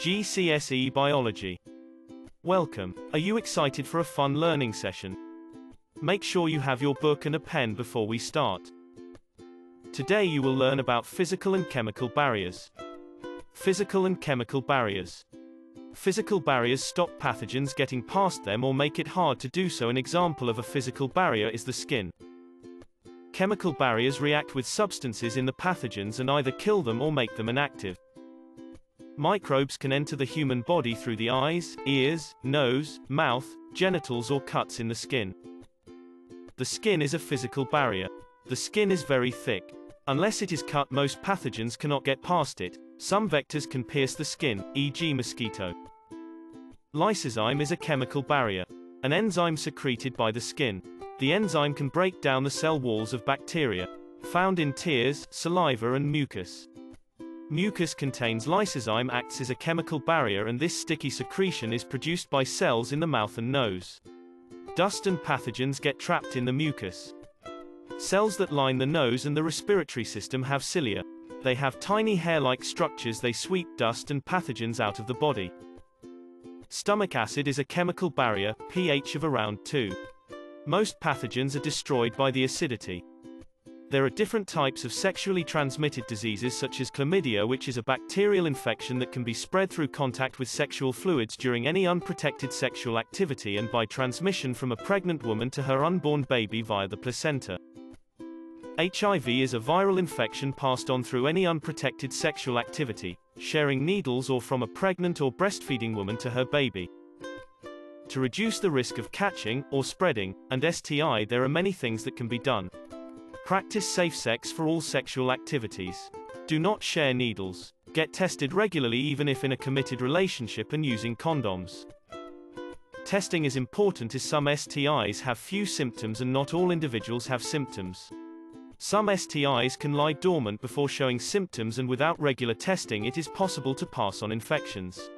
GCSE Biology. Welcome. Are you excited for a fun learning session? Make sure you have your book and a pen before we start. Today you will learn about physical and chemical barriers. Physical and chemical barriers. Physical barriers stop pathogens getting past them or make it hard to do so. An example of a physical barrier is the skin. Chemical barriers react with substances in the pathogens and either kill them or make them inactive. Microbes can enter the human body through the eyes, ears, nose, mouth, genitals or cuts in the skin. The skin is a physical barrier. The skin is very thick. Unless it is cut most pathogens cannot get past it. Some vectors can pierce the skin, e.g. mosquito. Lysozyme is a chemical barrier. An enzyme secreted by the skin. The enzyme can break down the cell walls of bacteria. Found in tears, saliva and mucus. Mucus contains lysozyme acts as a chemical barrier and this sticky secretion is produced by cells in the mouth and nose. Dust and pathogens get trapped in the mucus. Cells that line the nose and the respiratory system have cilia. They have tiny hair-like structures they sweep dust and pathogens out of the body. Stomach acid is a chemical barrier, pH of around 2. Most pathogens are destroyed by the acidity. There are different types of sexually transmitted diseases such as chlamydia which is a bacterial infection that can be spread through contact with sexual fluids during any unprotected sexual activity and by transmission from a pregnant woman to her unborn baby via the placenta. HIV is a viral infection passed on through any unprotected sexual activity, sharing needles or from a pregnant or breastfeeding woman to her baby. To reduce the risk of catching, or spreading, and STI there are many things that can be done. Practice safe sex for all sexual activities. Do not share needles. Get tested regularly even if in a committed relationship and using condoms. Testing is important as some STIs have few symptoms and not all individuals have symptoms. Some STIs can lie dormant before showing symptoms and without regular testing it is possible to pass on infections.